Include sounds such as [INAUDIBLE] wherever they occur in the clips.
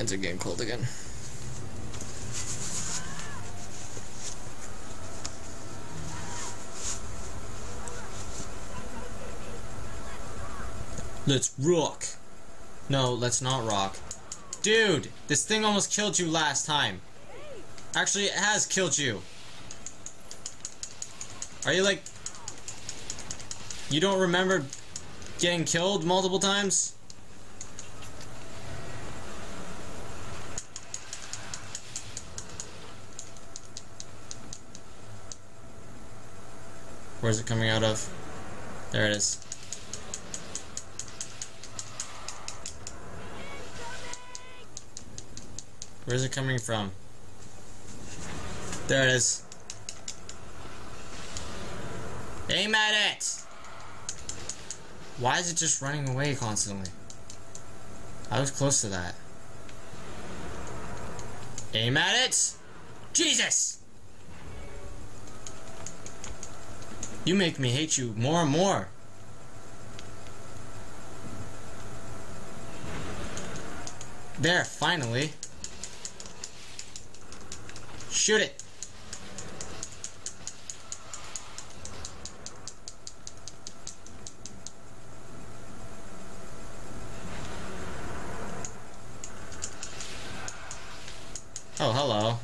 Hands are getting cold again. Let's rock. No, let's not rock. Dude, this thing almost killed you last time. Actually, it has killed you. Are you like... You don't remember getting killed multiple times? Where's it coming out of? There it is. Where's it coming from? There it is. Aim at it! Why is it just running away constantly? I was close to that. Aim at it! Jesus! You make me hate you more and more. There, finally. Shoot it. Oh, hello.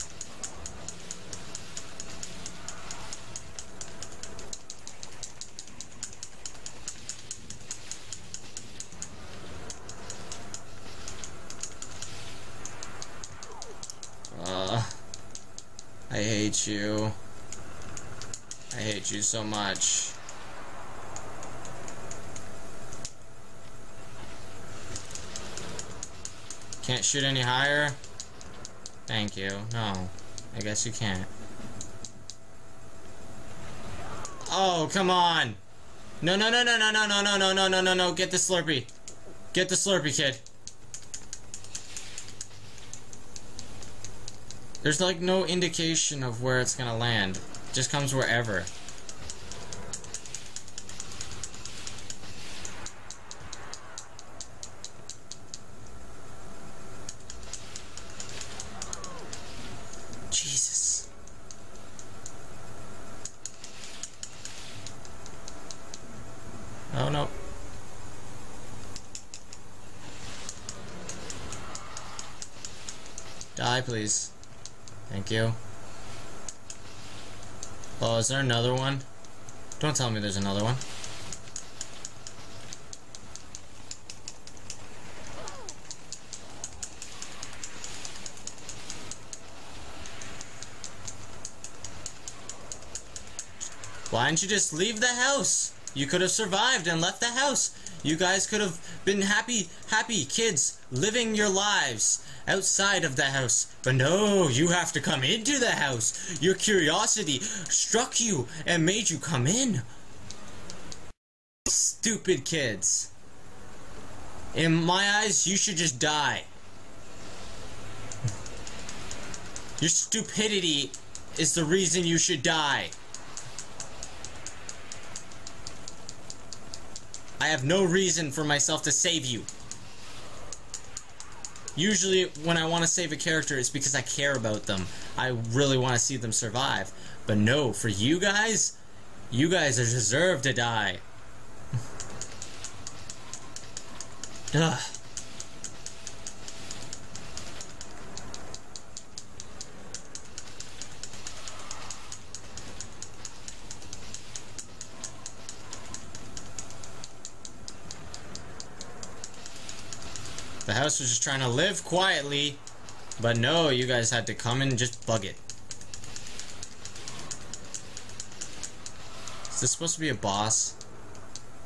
Uh, I hate you. I hate you so much. Can't shoot any higher? Thank you. No. I guess you can't. Oh, come on! No, no, no, no, no, no, no, no, no, no, no, no, no, get the Slurpee. Get the Slurpee, kid. There's like no indication of where it's gonna land. It just comes wherever. Jesus. Oh no. Die, please. Thank you. Oh, is there another one? Don't tell me there's another one. Why didn't you just leave the house? You could have survived and left the house. You guys could have been happy, happy kids living your lives outside of the house. But no, you have to come into the house. Your curiosity struck you and made you come in. Stupid kids. In my eyes, you should just die. Your stupidity is the reason you should die. I have no reason for myself to save you. Usually, when I want to save a character, it's because I care about them. I really want to see them survive. But no, for you guys, you guys deserve to die. Ugh. House was just trying to live quietly, but no, you guys had to come and just bug it. Is this supposed to be a boss?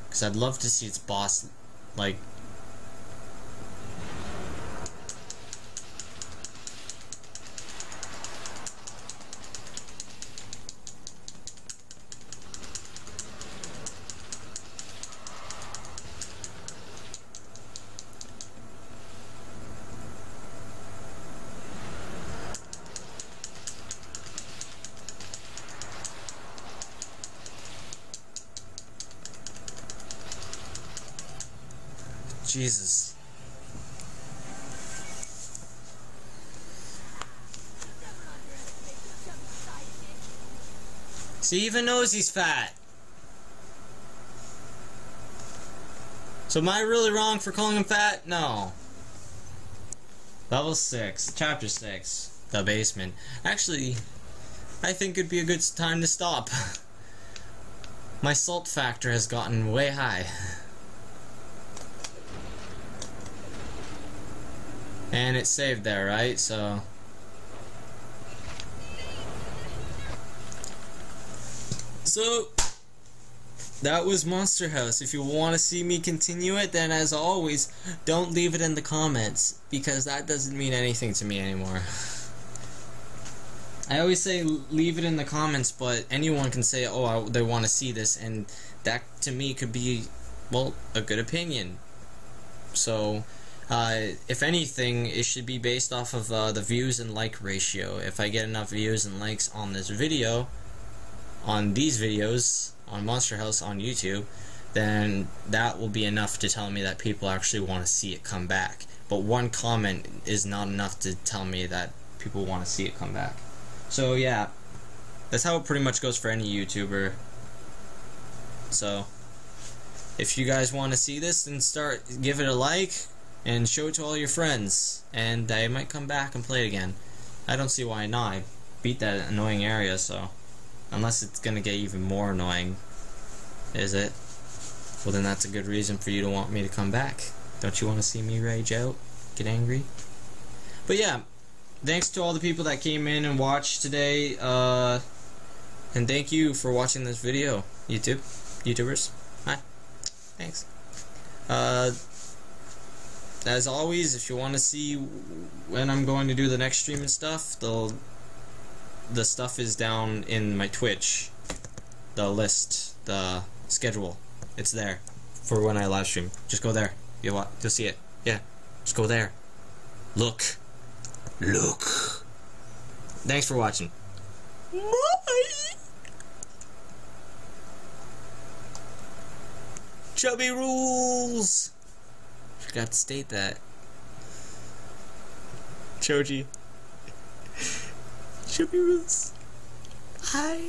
Because I'd love to see its boss, like, Jesus. He even knows he's fat. So am I really wrong for calling him fat? No. Level 6, Chapter 6, The Basement. Actually, I think it'd be a good time to stop. [LAUGHS] My salt factor has gotten way high. [LAUGHS] And it's saved there, right? So... So, that was Monster House. If you want to see me continue it, then as always, don't leave it in the comments, because that doesn't mean anything to me anymore. I always say leave it in the comments, but anyone can say, oh, I, they want to see this, and that to me could be, well, a good opinion. So, uh, if anything, it should be based off of uh, the views and like ratio. If I get enough views and likes on this video, on these videos, on Monster House on YouTube, then that will be enough to tell me that people actually want to see it come back. But one comment is not enough to tell me that people want to see it come back. So yeah, that's how it pretty much goes for any YouTuber. So, if you guys want to see this, then start, give it a like, and show it to all your friends, and I might come back and play it again. I don't see why not. I beat that annoying area, so unless it's gonna get even more annoying, is it? Well, then that's a good reason for you to want me to come back. Don't you want to see me rage out, get angry? But yeah, thanks to all the people that came in and watched today, uh, and thank you for watching this video, YouTube, YouTubers. Hi, thanks. Uh, as always, if you want to see when I'm going to do the next stream and stuff, the the stuff is down in my Twitch. The list, the schedule, it's there for when I live stream. Just go there. You'll you'll see it. Yeah, just go there. Look, look. Thanks for watching. Bye. Chubby rules. Forgot to state that. Choji. Chubby rules. Hi.